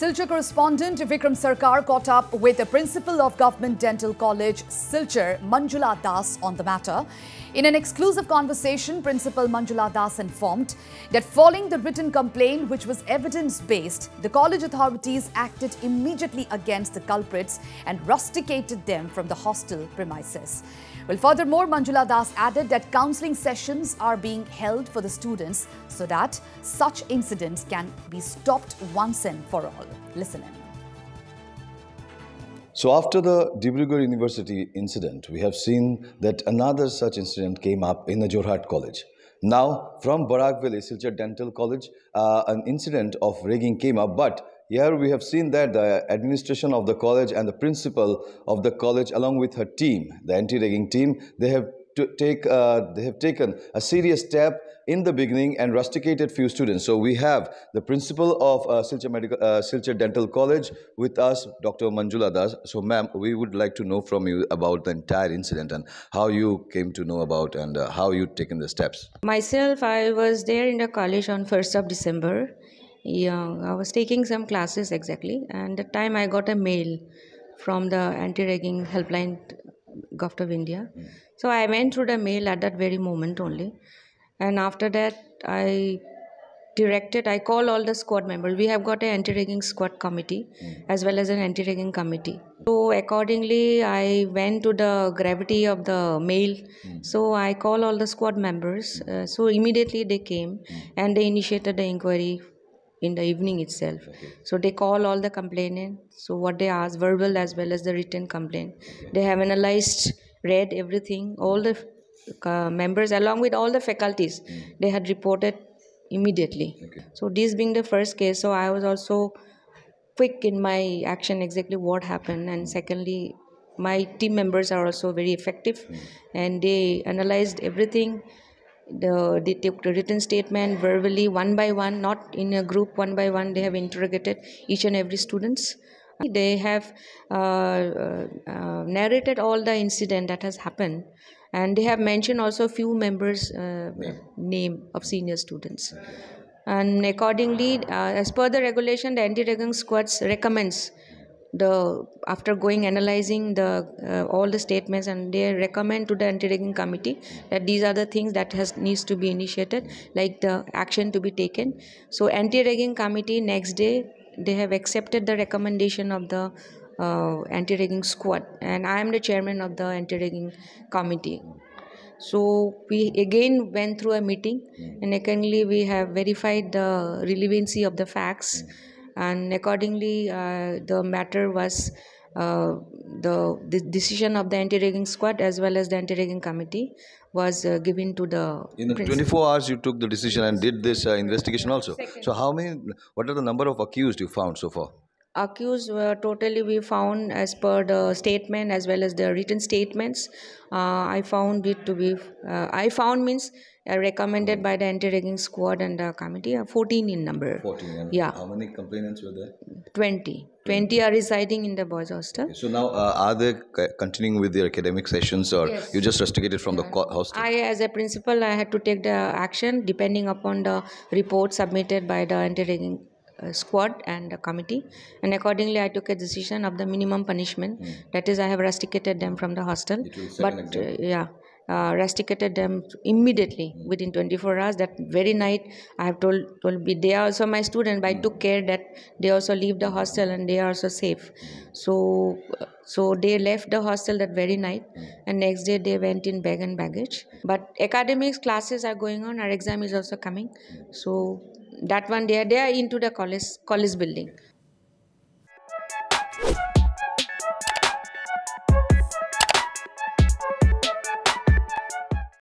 Silchar correspondent Vikram Sarkar caught up with the principal of Government Dental College, Silchar, Manjula Das, on the matter. In an exclusive conversation, Principal Manjula Das informed that following the written complaint, which was evidence-based, the college authorities acted immediately against the culprits and rusticated them from the hostel premises. Well, furthermore, Manjula Das added that counselling sessions are being held for the students so that such incidents can be stopped once and for all. Listen in. So after the Dibrugarh University incident, we have seen that another such incident came up in the Jorhat College. Now, from Barak Valley, Silchar Dental College, uh, an incident of ragging came up, but here we have seen that the administration of the college and the principal of the college along with her team, the anti-ragging team, they have to take uh, they have taken a serious step in the beginning and rusticated few students. So we have the principal of uh, Silchar, Medical, uh, Silchar Dental College with us, Dr. Manjula Das. So ma'am, we would like to know from you about the entire incident and how you came to know about and uh, how you taken the steps. Myself, I was there in the college on 1st of December. Yeah, I was taking some classes exactly, and the time I got a mail from the anti-ragging helpline, Gov of India. So I went through the mail at that very moment only, and after that I directed i call all the squad members we have got an anti-ragging squad committee as well as an anti-ragging committee. So accordingly i went to the gravity of the mail. So i call all the squad members uh, so immediately they came and they initiated the inquiry in the evening itself. So they call all the complainants so what they ask verbal as well as the written complaint. They have analyzed read everything all the uh, members along with all the faculties. Hmm. They had reported immediately. So this being the first case so i was also quick in my action exactly what happened. And hmm. secondly my team members are also very effective hmm. and they analyzed everything the they took the written statement verbally one by one not in a group one by one they have interrogated each and every students. They have uh, uh, uh, narrated all the incident that has happened. And they have mentioned also few members uh, name of senior students. And accordingly uh, as per the regulation the anti-ragging squads recommends the after going analyzing the uh, all the statements and they recommend to the anti-ragging committee that these are the things that has needs to be initiated like the action to be taken. So anti-ragging committee next day they have accepted the recommendation of the uh, anti-ragging squad and i am the chairman of the anti-ragging committee. So we again went through a meeting and accordingly we have verified the relevancy of the facts and accordingly uh, the matter was uh, the, the decision of the anti-ragging squad as well as the anti-ragging committee was uh, given to the In the 24 hours, you took the decision and did this uh, investigation also. So how many? What are the number of accused you found so far? Accused were totally we found as per the statement as well as the written statements uh, i found it to be uh, i found means uh, recommended by the anti-ragging squad and the committee uh, 14 in number 14. And Yeah. How many complainants were there? 20 20 are residing in the boys hostel So now, uh, are they continuing with their academic sessions, or Yes. you just rusticated from the hostel? I, as a principal, I had to take the action depending upon the report submitted by the anti-ragging uh, squad and the committee, and accordingly, I took a decision of the minimum punishment. That is, I have rusticated them from the hostel. But uh, yeah. Uh, rusticated them immediately within 24 hours. That very night i have told told be they are also my student. But i took care that they also leave the hostel and they are also safe. So so they left the hostel that very night. And next day they went in bag and baggage. But academics classes are going on. Our exam is also coming. So that one they are they are into the college college building